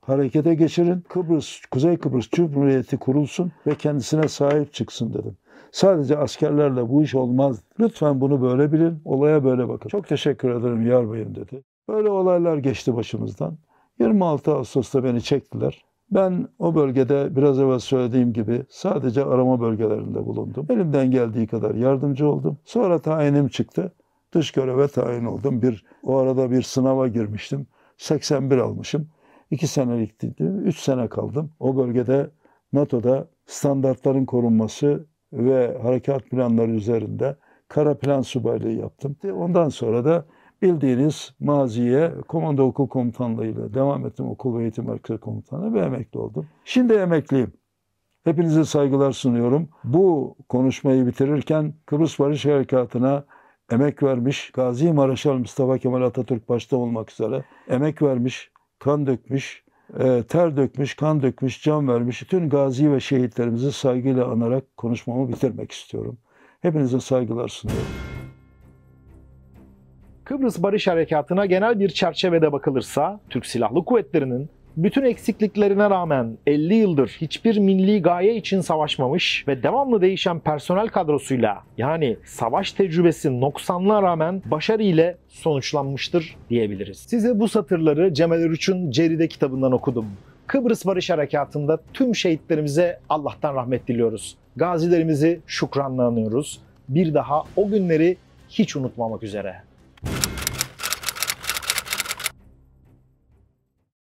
harekete geçirin. Kıbrıs, Kuzey Kıbrıs Cumhuriyeti kurulsun ve kendisine sahip çıksın dedim. Sadece askerlerle bu iş olmaz. Lütfen bunu böyle bilin, olaya böyle bakın. Çok teşekkür ederim yarbayım dedi. Böyle olaylar geçti başımızdan. 26 Ağustos'ta beni çektiler. Ben o bölgede biraz evvel söylediğim gibi sadece arama bölgelerinde bulundum. Elimden geldiği kadar yardımcı oldum. Sonra tayinim çıktı. Dış göreve tayin oldum. Bir, o arada bir sınava girmiştim. 81 almışım. 2 senelik dedim. 3 sene kaldım. O bölgede NATO'da standartların korunması ve harekat planları üzerinde kara plan subaylığı yaptım. Ondan sonra da bildiğiniz maziye komando okul komutanlığıyla devam ettim. Okul ve eğitim merkezi komutanı ve emekli oldum. Şimdi emekliyim. Hepinize saygılar sunuyorum. Bu konuşmayı bitirirken Kıbrıs Barış Harekatı'na emek vermiş, Gazi Maraşal Mustafa Kemal Atatürk başta olmak üzere emek vermiş, kan dökmüş, e, ter dökmüş, kan dökmüş, can vermiş bütün gazi ve şehitlerimizi saygıyla anarak konuşmamı bitirmek istiyorum. Hepinize saygılar sunuyorum. Kıbrıs Barış Harekatı'na genel bir çerçevede bakılırsa Türk Silahlı Kuvvetleri'nin bütün eksikliklerine rağmen 50 yıldır hiçbir milli gaye için savaşmamış ve devamlı değişen personel kadrosuyla yani savaş tecrübesi noksanlığa rağmen başarı ile sonuçlanmıştır diyebiliriz. Size bu satırları Cemal Ürüç'ün Ceride kitabından okudum. Kıbrıs Barış Harekatı'nda tüm şehitlerimize Allah'tan rahmet diliyoruz. Gazilerimizi şükranla anıyoruz. Bir daha o günleri hiç unutmamak üzere.